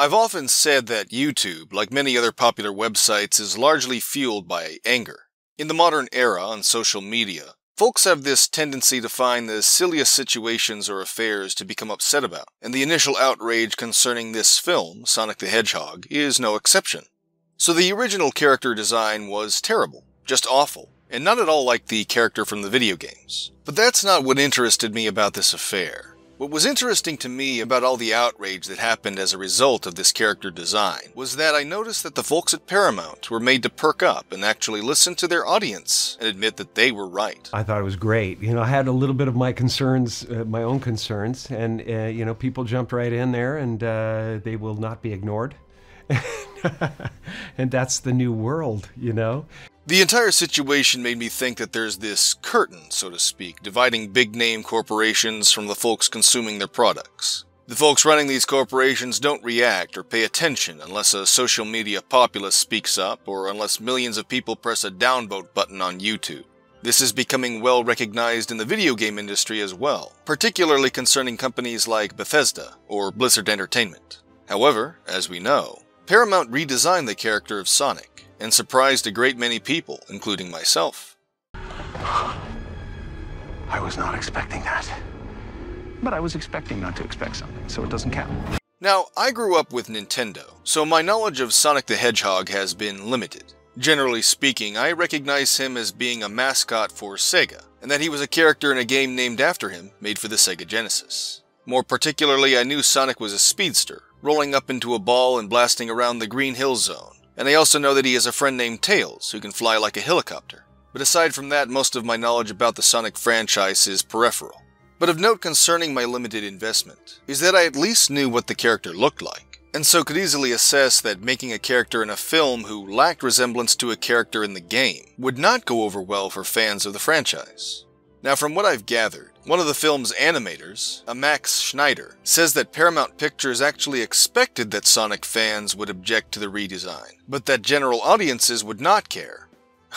I've often said that YouTube, like many other popular websites, is largely fueled by anger. In the modern era on social media, folks have this tendency to find the silliest situations or affairs to become upset about, and the initial outrage concerning this film, Sonic the Hedgehog, is no exception. So the original character design was terrible, just awful, and not at all like the character from the video games. But that's not what interested me about this affair. What was interesting to me about all the outrage that happened as a result of this character design was that I noticed that the folks at Paramount were made to perk up and actually listen to their audience and admit that they were right. I thought it was great. You know, I had a little bit of my concerns, uh, my own concerns, and, uh, you know, people jumped right in there and uh, they will not be ignored. and that's the new world, you know? The entire situation made me think that there's this curtain, so to speak, dividing big name corporations from the folks consuming their products. The folks running these corporations don't react or pay attention unless a social media populace speaks up or unless millions of people press a downvote button on YouTube. This is becoming well recognized in the video game industry as well, particularly concerning companies like Bethesda or Blizzard Entertainment. However, as we know, Paramount redesigned the character of Sonic and surprised a great many people, including myself. I was not expecting that. But I was expecting not to expect something, so it doesn't count. Now, I grew up with Nintendo, so my knowledge of Sonic the Hedgehog has been limited. Generally speaking, I recognize him as being a mascot for Sega, and that he was a character in a game named after him, made for the Sega Genesis. More particularly, I knew Sonic was a speedster, rolling up into a ball and blasting around the Green Hill Zone, and I also know that he has a friend named Tails, who can fly like a helicopter. But aside from that, most of my knowledge about the Sonic franchise is peripheral. But of note concerning my limited investment is that I at least knew what the character looked like, and so could easily assess that making a character in a film who lacked resemblance to a character in the game would not go over well for fans of the franchise. Now, from what I've gathered, one of the film's animators, a Max Schneider, says that Paramount Pictures actually expected that Sonic fans would object to the redesign, but that general audiences would not care.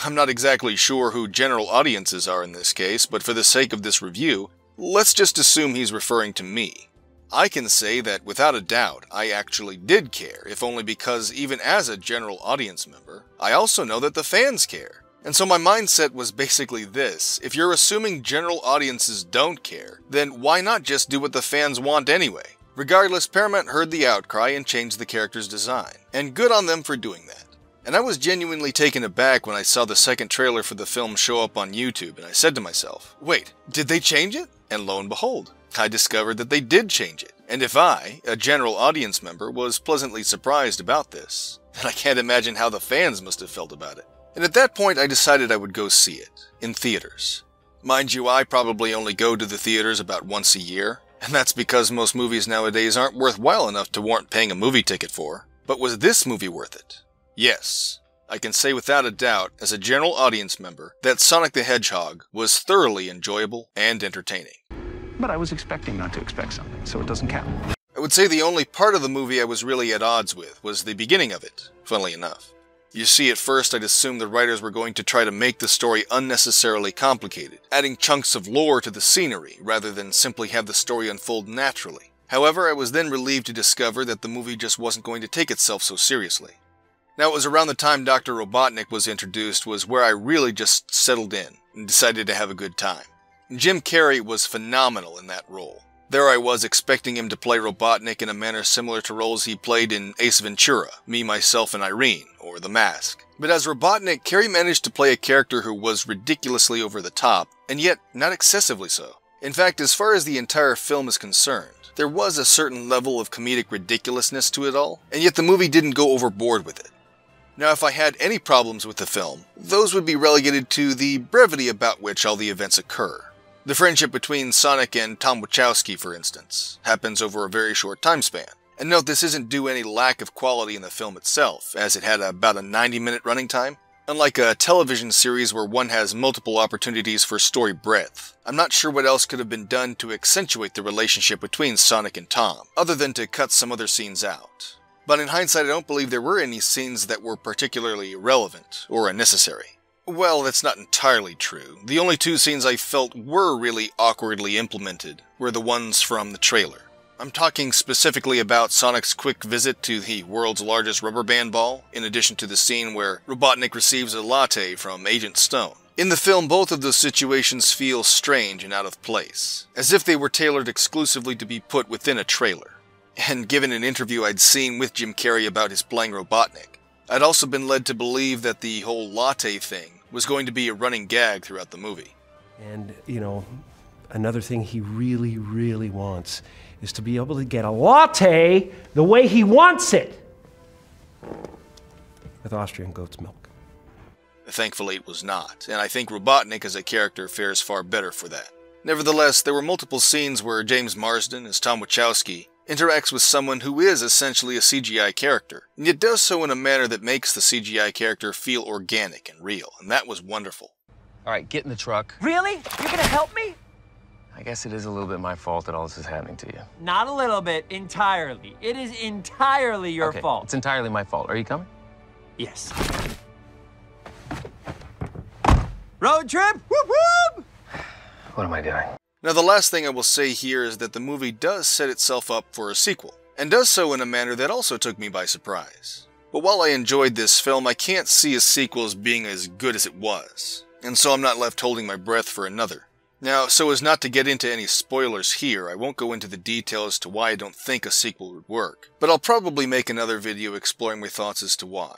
I'm not exactly sure who general audiences are in this case, but for the sake of this review, let's just assume he's referring to me. I can say that without a doubt, I actually did care, if only because even as a general audience member, I also know that the fans care. And so my mindset was basically this if you're assuming general audiences don't care, then why not just do what the fans want anyway? Regardless, Paramount heard the outcry and changed the character's design, and good on them for doing that. And I was genuinely taken aback when I saw the second trailer for the film show up on YouTube, and I said to myself, wait, did they change it? And lo and behold, I discovered that they did change it. And if I, a general audience member, was pleasantly surprised about this, then I can't imagine how the fans must have felt about it. And at that point, I decided I would go see it, in theaters. Mind you, I probably only go to the theaters about once a year, and that's because most movies nowadays aren't worthwhile enough to warrant paying a movie ticket for. But was this movie worth it? Yes. I can say without a doubt, as a general audience member, that Sonic the Hedgehog was thoroughly enjoyable and entertaining. But I was expecting not to expect something, so it doesn't count. I would say the only part of the movie I was really at odds with was the beginning of it, funnily enough. You see, at first I'd assumed the writers were going to try to make the story unnecessarily complicated, adding chunks of lore to the scenery rather than simply have the story unfold naturally. However, I was then relieved to discover that the movie just wasn't going to take itself so seriously. Now, it was around the time Dr. Robotnik was introduced was where I really just settled in and decided to have a good time. Jim Carrey was phenomenal in that role. There I was expecting him to play Robotnik in a manner similar to roles he played in Ace Ventura, Me, Myself, and Irene, or The Mask. But as Robotnik, Carrey managed to play a character who was ridiculously over the top, and yet not excessively so. In fact, as far as the entire film is concerned, there was a certain level of comedic ridiculousness to it all, and yet the movie didn't go overboard with it. Now, if I had any problems with the film, those would be relegated to the brevity about which all the events occur. The friendship between Sonic and Tom Wachowski, for instance, happens over a very short time span. And note this isn't due any lack of quality in the film itself, as it had about a 90 minute running time. Unlike a television series where one has multiple opportunities for story breadth, I'm not sure what else could have been done to accentuate the relationship between Sonic and Tom, other than to cut some other scenes out. But in hindsight, I don't believe there were any scenes that were particularly relevant or unnecessary. Well, that's not entirely true. The only two scenes I felt were really awkwardly implemented were the ones from the trailer. I'm talking specifically about Sonic's quick visit to the world's largest rubber band ball, in addition to the scene where Robotnik receives a latte from Agent Stone. In the film, both of those situations feel strange and out of place, as if they were tailored exclusively to be put within a trailer. And given an interview I'd seen with Jim Carrey about his playing Robotnik, I'd also been led to believe that the whole latte thing was going to be a running gag throughout the movie. And, you know, another thing he really, really wants is to be able to get a latte the way he wants it with Austrian goat's milk. Thankfully, it was not, and I think Robotnik as a character fares far better for that. Nevertheless, there were multiple scenes where James Marsden, as Tom Wachowski, interacts with someone who is essentially a CGI character, and yet does so in a manner that makes the CGI character feel organic and real, and that was wonderful. All right, get in the truck. Really? You're gonna help me? I guess it is a little bit my fault that all this is happening to you. Not a little bit, entirely. It is entirely your okay, fault. It's entirely my fault. Are you coming? Yes. Road trip? Whoop whoop! What am I doing? Now, the last thing I will say here is that the movie does set itself up for a sequel, and does so in a manner that also took me by surprise. But while I enjoyed this film, I can't see a sequel as being as good as it was, and so I'm not left holding my breath for another. Now, so as not to get into any spoilers here, I won't go into the details as to why I don't think a sequel would work, but I'll probably make another video exploring my thoughts as to why.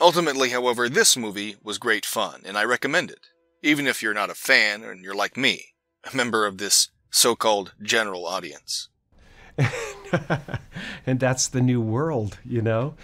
Ultimately, however, this movie was great fun, and I recommend it, even if you're not a fan and you're like me a member of this so called general audience. and that's the new world, you know?